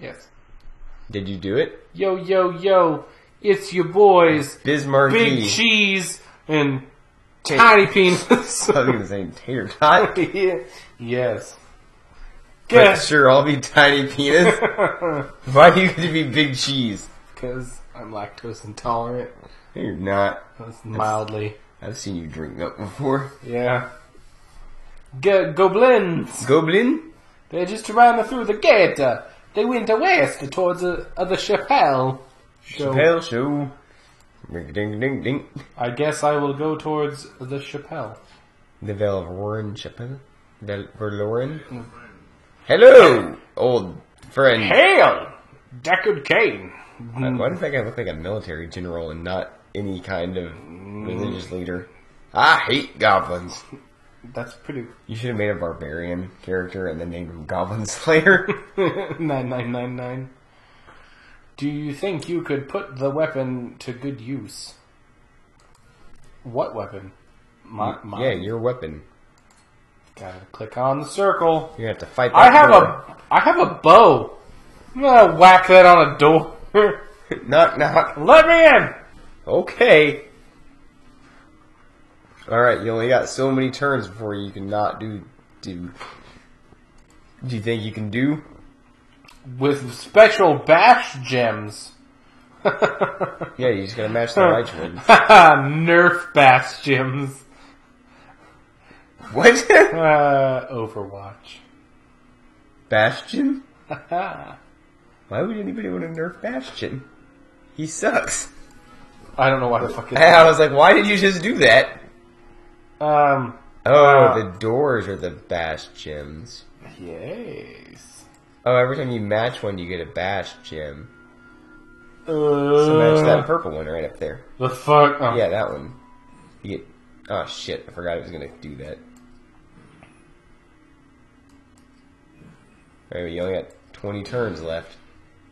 Yes. Did you do it? Yo, yo, yo, it's your boys, Bismarck. Big Cheese and Tiny Penis. I was gonna say tater tot. Yeah. yes. But sure, I'll be tiny penis. Why do you get to be big cheese? Because I'm lactose intolerant. No, You're not. That's mildly. I've seen you drink milk before. Yeah. Go- goblins! Goblin? They just ran through the gate. They went west towards the, uh, the chapelle. So Chappelle show. Ding ding ding ding. I guess I will go towards the chapelle. The Vale of Warren Chapelle? Vel Verloren? Hello, old friend. Hail! Deckard Kane. Uh, Why does that guy look like a military general and not any kind of religious leader? I hate goblins. That's pretty. You should have made a barbarian character and then named him Goblin Slayer. 9999. Do you think you could put the weapon to good use? What weapon? My, my, yeah, your weapon. Gotta click on the circle. You have to fight I have door. a I have a bow. I'm gonna whack that on a door. knock knock. Let me in. Okay. Alright, you only got so many turns before you can not do do Do you think you can do? With special bash gems. Yeah, you just gotta match the right one. Nerf bash gems. What? Uh, Overwatch. Bastion? Why would anybody want to nerf Bastion? He sucks. I don't know why the fuck. I was like, why did you just do that? Um. Oh, Uh, the doors are the Bastions. Yes. Oh, every time you match one, you get a Bash gem. Uh, So match that purple one right up there. The fuck? Oh. Yeah, that one. You get. Oh shit! I forgot I was gonna do that. Alright, you only got 20 turns left.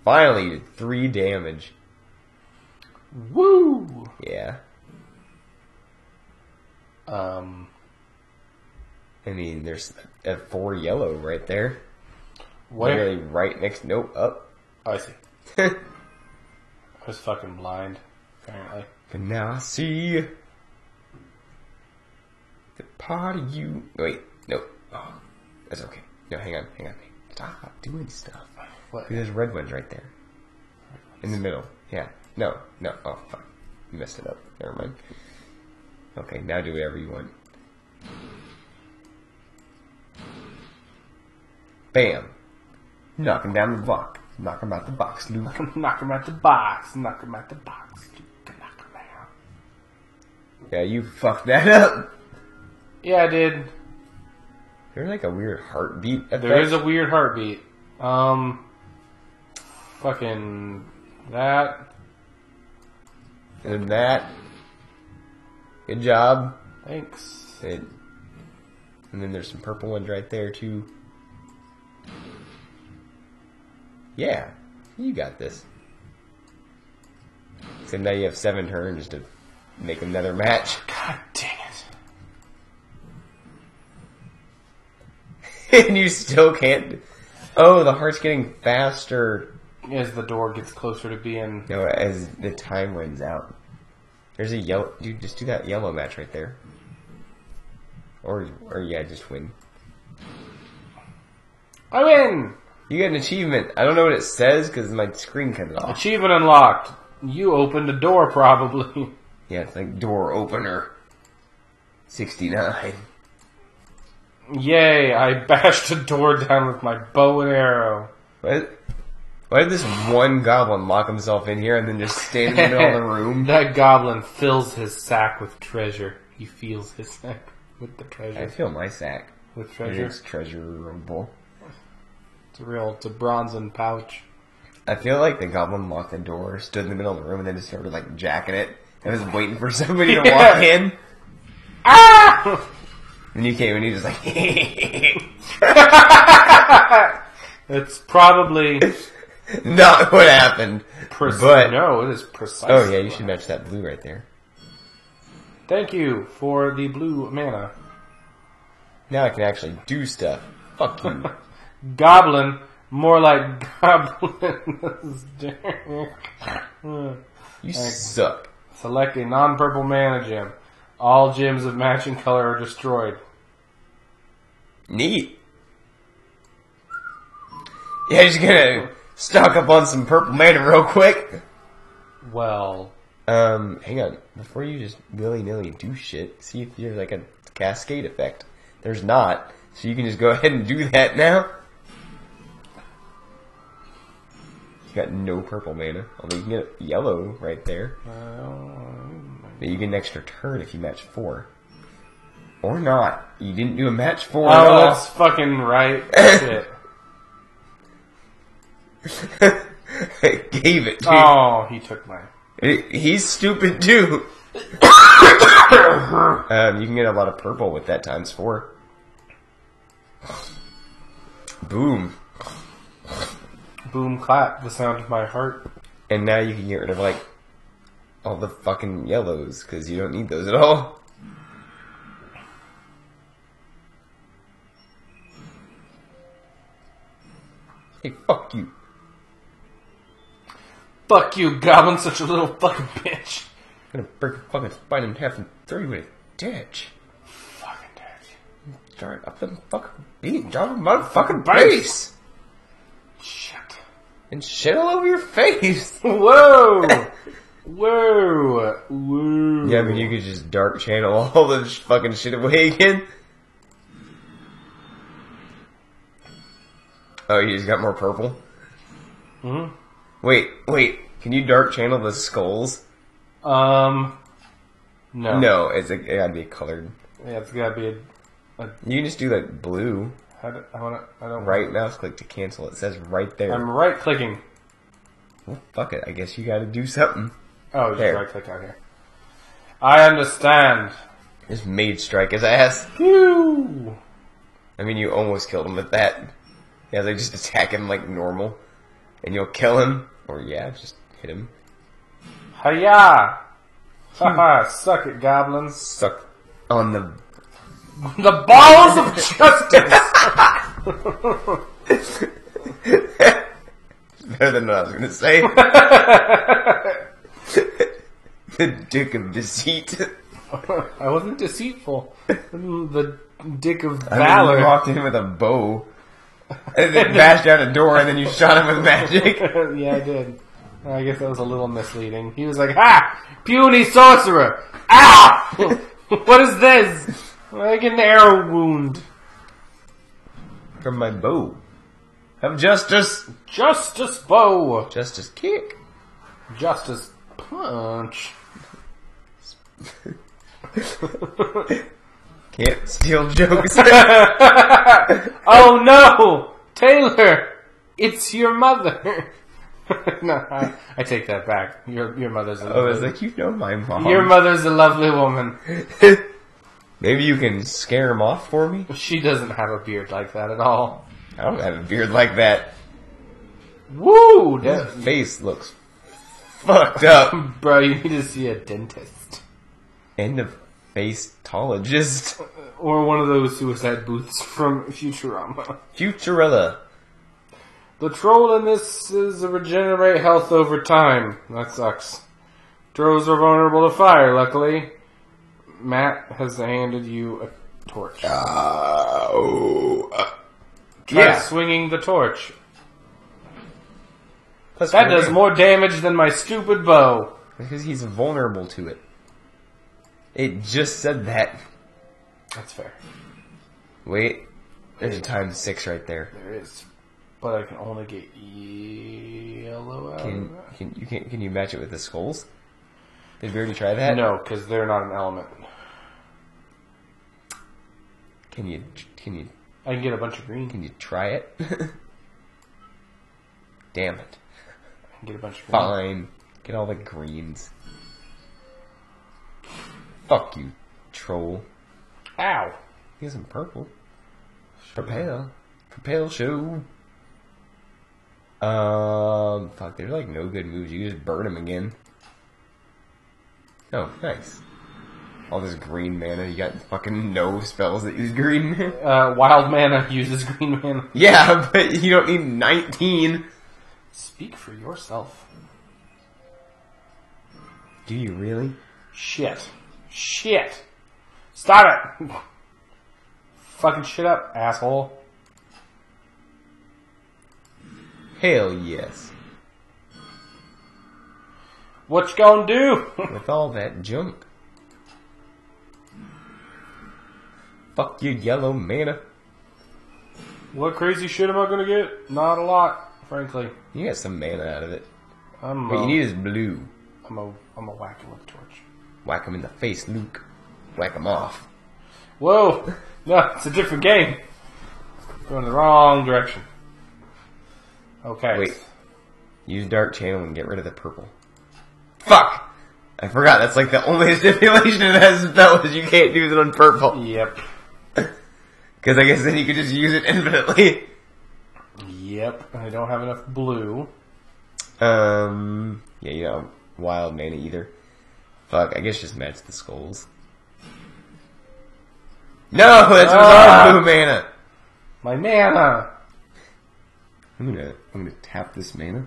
Finally, you did 3 damage. Woo. Yeah. Um. I mean, there's a 4 yellow right there. Where? Literally right next. Nope, up. Oh, I see. I was fucking blind. Apparently. But now I see the part of you. Wait, no. Oh, that's okay. No, hang on, hang on. Stop doing stuff. What? There's red ones right there. In the middle. Yeah. No, no. Oh, fuck. You messed it up. Never mind. Okay, now do whatever you want. Bam. Knock him down the block. Knock him out the box, Luke. Knock him out the box. Knock him out the box. Luke. Knock him out. Yeah, you fucked that up. Yeah, I did. There's like a weird heartbeat. There is a weird heartbeat. Um. Fucking. That. And that. Good job. Thanks. And, and then there's some purple ones right there too. Yeah, you got this. So now you have seven turns to make another match. God dang it. and you still can't. Oh, the heart's getting faster. As the door gets closer to being. No, as the time runs out. There's a yellow. Dude, just do that yellow match right there. Or, or yeah, just win. I win! You get an achievement. I don't know what it says because my screen cut it off. Achievement unlocked. You opened a door, probably. Yeah, it's like door opener. 69. Yay, I bashed a door down with my bow and arrow. What? Why did this one goblin lock himself in here and then just stand in the middle of the room? That goblin fills his sack with treasure. He feels his sack with the treasure. I treasure. feel my sack. With It treasure. is treasurable. It's a real, it's a bronzen pouch. I feel like the goblin locked the door, stood in the middle of the room, and then just started like jacking it. I was waiting for somebody to walk in, Ah! and you came and he was like, It's probably not what happened. But no, it is precise. oh yeah, you should match that blue right there. Thank you for the blue mana. Now I can actually do stuff. Fuck you. Goblin More like goblin. You suck. Select a non-purple mana gem. All gems of matching color are destroyed. Neat. Yeah, just gonna stock up on some purple mana real quick. Well, Um, hang on. Before you just willy nilly do shit, see if there's like a cascade effect. There's not, so you can just go ahead and do that now. You got no purple mana, although you can get yellow right there. But you get an extra turn if you match four. Or not. You didn't do a match four at oh, that's fucking right. Shit. I gave it, dude. Oh, he took mine. He- He's stupid too. um, you can get a lot of purple with that times four. Boom. Boom clap, the sound of my heart. And now you can get rid of like all the fucking yellows because you don't need those at all. Hey, fuck you. Fuck you, Goblin, such a little fucking bitch. I'm gonna break a fucking spine in half and throw you in a ditch. Fucking bitch. Start up the fucking beat, drop a motherfucking Base. base. Shit. And shit all over your face. Whoa! Whoa! Whoa! Yeah, I mean, you could just dark channel all this fucking shit away again. Oh, you just got more purple? hmm Wait, wait. Can you dark channel the skulls? Um. No. No, it's a, it gotta be colored. Yeah, it's gotta be a. You can just do like blue. I don't, I wanna, I don't Right mouse click to cancel. It says right there. I'm right clicking. Well, fuck it. I guess you gotta do something. Oh, just There. right click out here. I understand. Just mage strike his ass. Phew! I mean, you almost killed him with that. Yeah, they just attack him like normal, and you'll kill him, or yeah, just hit him. Hiya! Haha, hmm. suck it, goblins. Suck on the. The balls of justice! Better than what I was gonna say. the dick of deceit. I wasn't deceitful. The dick of Valor. I mean, walked in with a bow, and then bashed down a door, and then you shot him with magic. yeah, I did. I guess that was a little misleading. He was like, "Ha! Puny sorcerer! Ah! what is this? Like an arrow wound. From my bow. Have justice. Justice bow. Justice kick. Justice punch. Can't steal jokes. oh no! Taylor! It's your mother! no, I, I take that back. Your your mother's a I was lovely, like, you know my mom. Your mother's a lovely woman. Maybe you can scare him off for me? She doesn't have a beard like that at all. I don't have a beard like that. Woo! That face looks fucked up. bro, you need to see a dentist. And a faceologist. Or one of those suicide booths from Futurama. Futurella. The troll in this is a regenerate health over time. That sucks. Trolls are vulnerable to fire, luckily. Matt has handed you a torch. Uh, oh, uh, Try yeah. swinging the torch. Plus That does more damage than my stupid bow. Because he's vulnerable to it. It just said that. That's fair. Wait. There's a times six right there. There is. But I can only get yellow out Can, can you can, can you match it with the skulls? Did we already try that? No, because they're not an element. Can you can you I can get a bunch of green. can you try it? Damn it. I can get a bunch of green. Fine. Get all the greens. Fuck you, troll. Ow! He some purple. Propel. Propel show. Um, fuck, there's like no good moves. You just burn him again. Oh, nice. all this green mana. You got fucking no spells that use green mana. Uh, wild mana uses green mana. Yeah, but you don't need 19. Speak for yourself. Do you really? Shit. Shit. Stop it. Fucking shit up, asshole. Hell yes. What you gonna do? With all that junk. Fuck your yellow mana. what crazy shit am I gonna get? Not a lot, frankly. You got some mana out of it. I'm What a, you need is blue. I'm a, I'm a whack him with torch. Whack him in the face, Luke. Whack him off. Whoa! No, it's a different game. Going the wrong direction. Okay. Wait. Use Dark Channel and get rid of the purple. Fuck! I forgot, that's like the only stipulation it has spell is you can't use it on purple. Yep. Because I guess then you could just use it infinitely. Yep. I don't have enough blue. Um, yeah, you know, wild mana either. Fuck, I guess just match the skulls. No, that's Ah! ah! blue mana. My mana! I'm gonna, I'm gonna tap this mana.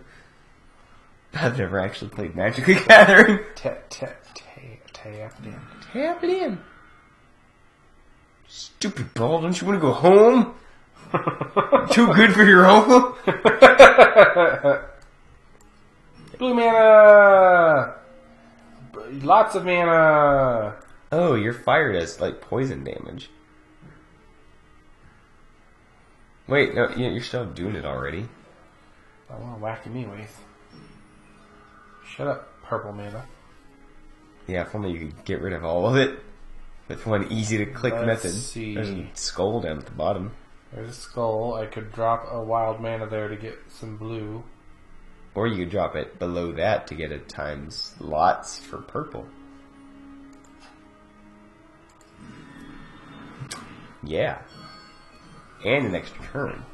I've never actually played Magic the Gathering. Tap, tap, tap, tap it in. Tap it in. Stupid ball, don't you want to go home? Too good for your home? Blue mana! Lots of mana! Oh, your fire does like poison damage. Wait, no, you're still doing it already. I want to whack me with. Shut up, purple mana. Yeah, if only you could get rid of all of it with one easy to click Let's method. see. There's a skull down at the bottom. There's a skull. I could drop a wild mana there to get some blue. Or you could drop it below that to get it times lots for purple. Yeah. And an extra turn.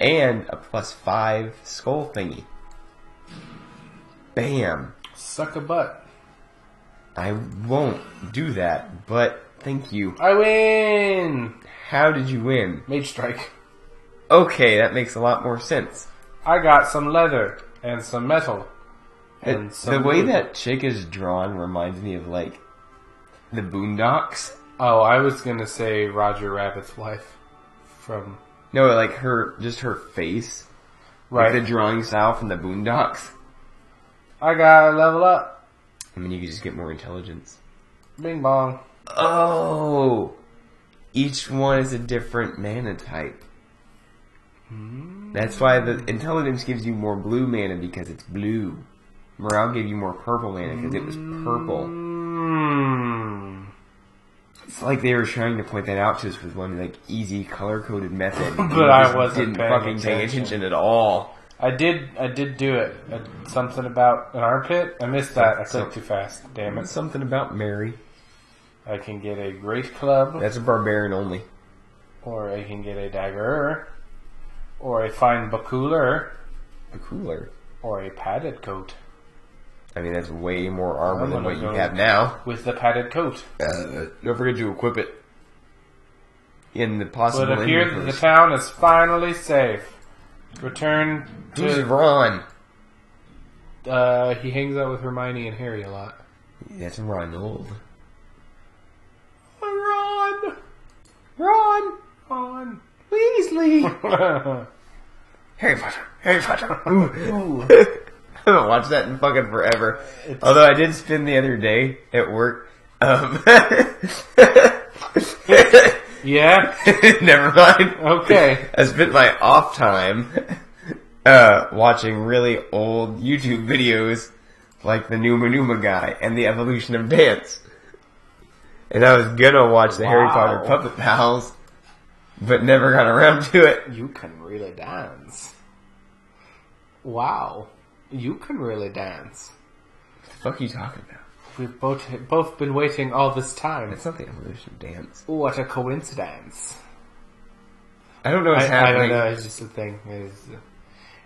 And a plus five skull thingy. Bam. Suck a butt. I won't do that, but thank you. I win! How did you win? Mage strike. Okay, that makes a lot more sense. I got some leather and some metal. And The, some the way blue. that chick is drawn reminds me of like the Boondocks. Oh, I was gonna say Roger Rabbit's wife. From. No, like her, just her face. Right. Like the drawing style from the Boondocks. I gotta level up. I mean, you could just get more intelligence. Bing bong. Oh! Each one is a different mana type. That's why the intelligence gives you more blue mana because it's blue. Morale gave you more purple mana because it was purple. Mm. It's like they were trying to point that out to us with one like easy color coded method. But I wasn't didn't paying fucking pay attention. attention at all. I did. I did do it. Something about an armpit. I missed that. I clicked too fast. Damn it. Something about Mary. I can get a great club, That's a barbarian only. or I can get a dagger, or a fine buckler, cooler. or a padded coat. I mean, that's way more armor I'm than what you have now. With the padded coat. Uh, don't forget to equip it. In the But possible it appears that the town is finally safe. Return Who's to. Ron? Uh, he hangs out with Hermione and Harry a lot. That's Ronald. Ron! Ron! Ron! Weasley! Harry Potter! Harry Potter! Ooh. I haven't watched that in fucking forever. It's- Although I did spend the other day at work. Um, yeah? never mind. Okay. I spent my off time uh, watching really old YouTube videos like the Numa Numa guy and the evolution of dance. And I was gonna watch the Harry Potter Puppet Pals, but never got around to it. You can really dance. Wow. You can really dance. What the fuck are you talking about? We've both both been waiting all this time. It's not the evolution of dance. What a coincidence. I don't know what's I, I don't know, it's just a thing. It's,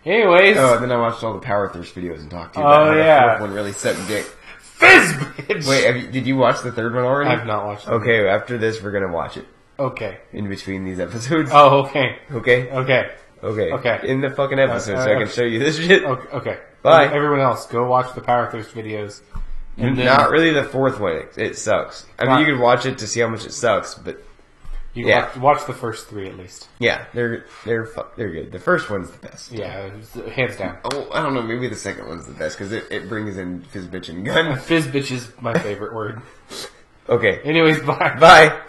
Anyways, Oh, then I watched all the Power Thirst videos and talked to you Oh, about how yeah. the fourth one really sucked dick. Fizz bitch! Wait, have you, did you watch the third one already? I've not watched it. Okay, after this, we're gonna watch it Okay. in between these episodes. Oh, okay. Okay, Okay. okay, Okay. In the fucking episode, Uh, so I can show you this shit. Okay. okay. Bye. Everyone else, go watch the Power Thirst videos. And then Not really the fourth one. It, it sucks. I mean, Not- you can watch it to see how much it sucks, but you yeah. watch, watch the first three at least. yeah, they're they're they're good. The first one's the best. Yeah, hands down. Oh, I don't know. Maybe the second one's the best because it, it brings in Fizz bitch and gun. Fizz bitch is my favorite word. Okay, Anyways, bye. bye.